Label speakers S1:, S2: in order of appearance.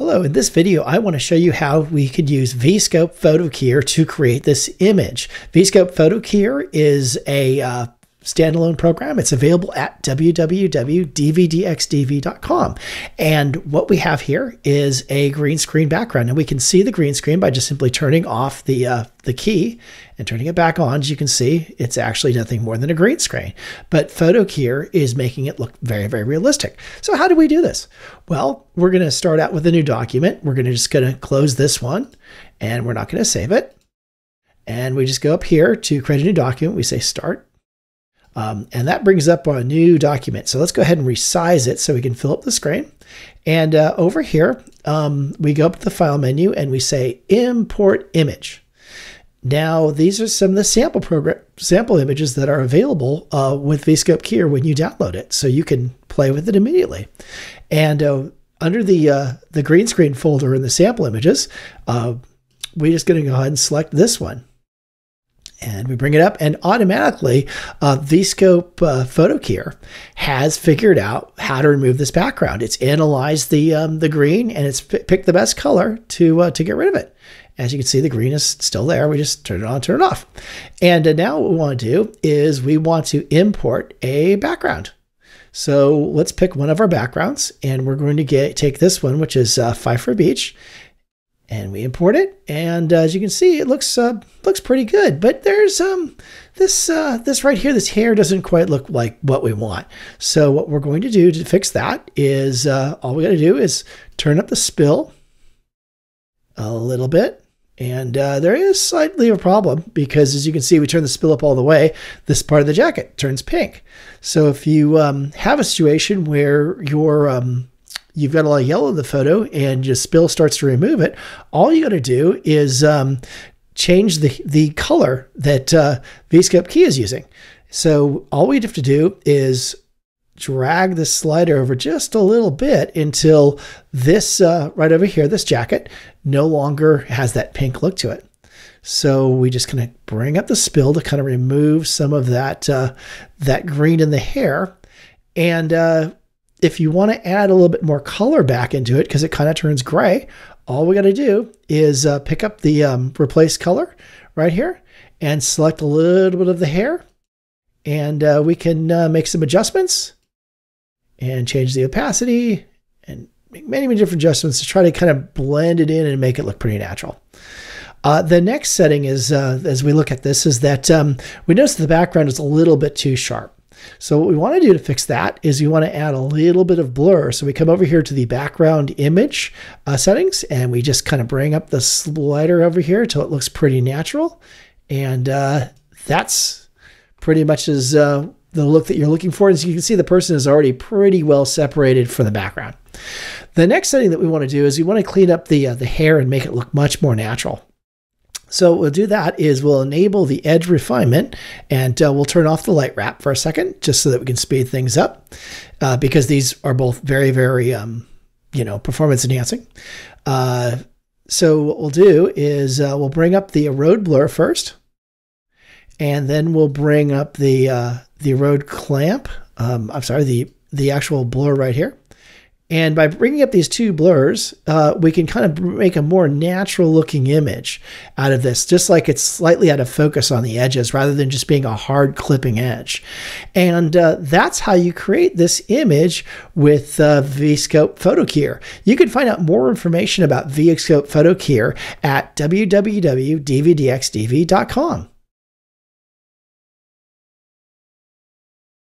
S1: Hello, in this video I want to show you how we could use Veescope PhotoKeyer to create this image. Veescope PhotoKeyer is a uh, standalone program. It's available at www.dvdxdv.com. And what we have here is a green screen background. And we can see the green screen by just simply turning off the, uh, the key and turning it back on. As you can see, it's actually nothing more than a green screen. But PhotoKeyer is making it look very, very realistic. So how do we do this? Well, we're going to start out with a new document. We're going to just going to close this one and we're not going to save it. And we just go up here to create a new document. We say start um, and that brings up our new document. So let's go ahead and resize it so we can fill up the screen. And uh, over here, um, we go up to the file menu and we say import image. Now, these are some of the sample program sample images that are available uh, with Veescope Keyer when you download it, so you can play with it immediately. And uh, under the uh, the green screen folder in the sample images, uh, we're just going to go ahead and select this one and we bring it up and automatically uh, Veescope uh, PhotoKeyer has figured out how to remove this background. It's analyzed the um, the green and it's picked the best color to uh, to get rid of it. As you can see, the green is still there. We just turn it on, turn it off. And uh, now what we want to do is we want to import a background. So let's pick one of our backgrounds and we're going to get take this one, which is uh, Pfeiffer Beach, and we import it. And uh, as you can see, it looks uh, looks pretty good. But there's um this uh, this right here, this hair doesn't quite look like what we want. So what we're going to do to fix that is uh, all we got to do is turn up the spill a little bit. And uh, there is slightly a problem because as you can see, we turn the spill up all the way. This part of the jacket turns pink. So if you um, have a situation where your um, you've got a lot of yellow in the photo and your spill starts to remove it, all you got to do is um, change the, the color that uh, Veescope Key is using. So all we have to do is drag this slider over just a little bit until this uh, right over here, this jacket, no longer has that pink look to it. So we just kind of bring up the spill to kind of remove some of that uh, that green in the hair. And uh, if you want to add a little bit more color back into it because it kind of turns gray, all we got to do is uh, pick up the um, replace color right here and select a little bit of the hair. And uh, we can uh, make some adjustments and change the opacity and make many, many different adjustments to try to kind of blend it in and make it look pretty natural. Uh, the next setting is, uh, as we look at this, is that um, we notice the background is a little bit too sharp. So what we want to do to fix that is we want to add a little bit of blur. So we come over here to the background image uh, settings and we just kind of bring up the slider over here until it looks pretty natural. And uh, that's pretty much as uh, the look that you're looking for. As you can see, the person is already pretty well separated from the background. The next setting that we want to do is we want to clean up the, uh, the hair and make it look much more natural. So we'll do that is we'll enable the edge refinement and uh, we'll turn off the light wrap for a second just so that we can speed things up uh, because these are both very, very, um, you know, performance enhancing. Uh, so what we'll do is uh, we'll bring up the erode blur first and then we'll bring up the, uh, the erode clamp. Um, I'm sorry, the, the actual blur right here. And by bringing up these two blurs, uh, we can kind of make a more natural looking image out of this, just like it's slightly out of focus on the edges rather than just being a hard clipping edge. And uh, that's how you create this image with uh, Veescope PhotoKeyer. You can find out more information about Veescope PhotoKeyer at www.dvdxdv.com.